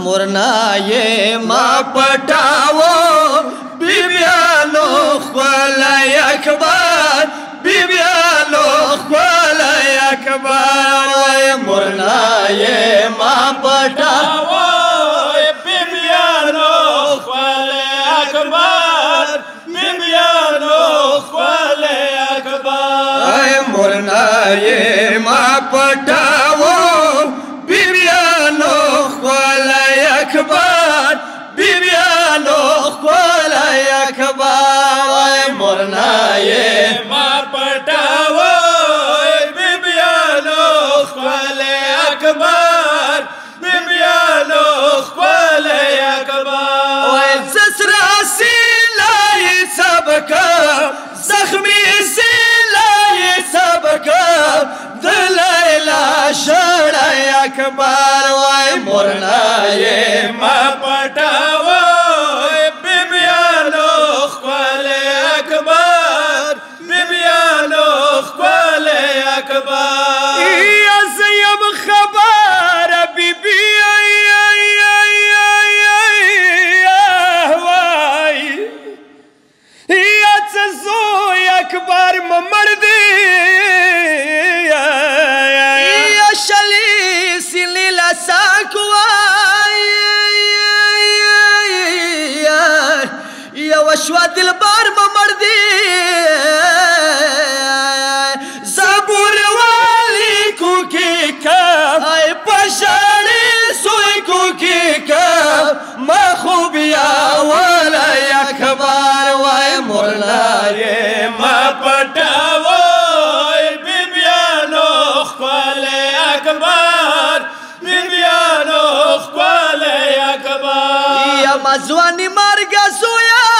مرنا یې ما پټاو بیبیانو خپل اکبر بیبیانو خپل اکبر وای مرنا یې ما پټاو بیبیانو خپل اکبر بیبیانو خپل اکبر وای مرنا یې ما پټاو akbar waay Mawlaaya شوا دلبار ممر دی زبور والی کو کی کب آئے پشاری سوئی کو کی کب مخوبیا والا اخبار وائے مولا یہ ما پٹاو بیبیانو خپل اکبر بیبیانو خپل اکبر یا مزوانی مرگا سویا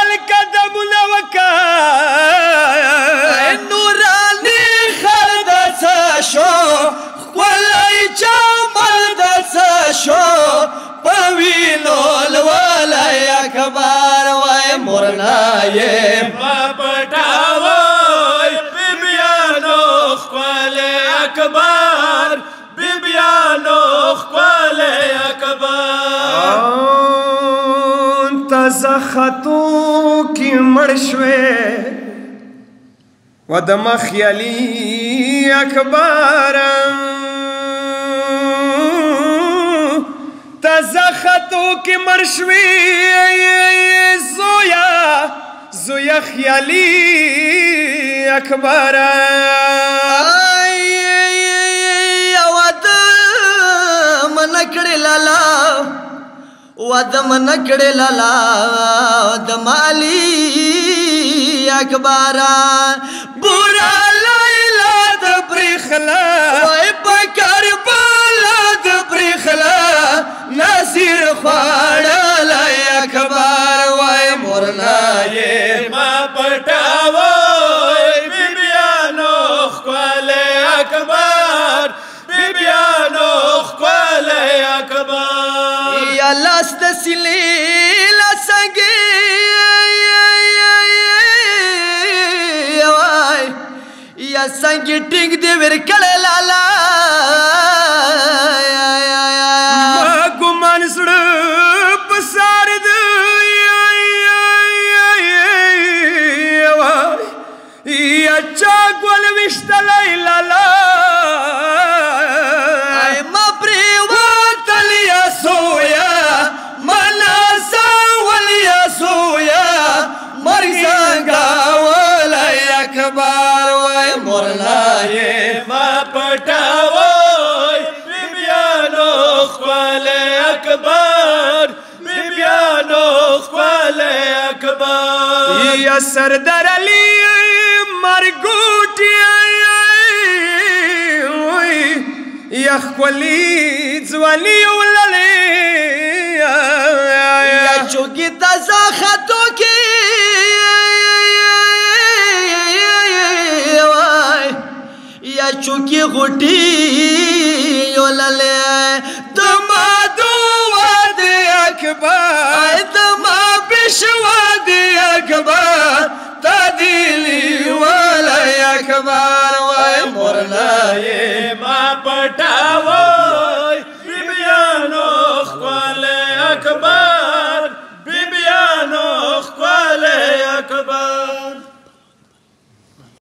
یې پټاوای بیبیانو خپل اکبر بیبیانو خپل اکبر تزختو کی مرشوه و د مخیلی اکبر تزختو کی مرشوی زویا زویا خیالی اکبر ودم نکړې لالا د مالی اکبر بورا لیلا د پرخلا وای په کربلا د پرخلا ناصر خواه له ما پټاوي بیبيانو خپل اکبر بیبيانو خپل اکبر یا لاس د سلی لسنګي یا څنګه ټینګ دی ور کړه لالا مورنای ما پټاوي بیبیانو خپل اکبر بیبیانو خپل اکبر یا سردار علی مرګوټي یا خولي ځواني وللې یا چوکي تازه چوکی غټي یولل دما دوه د اکبر دما بشوا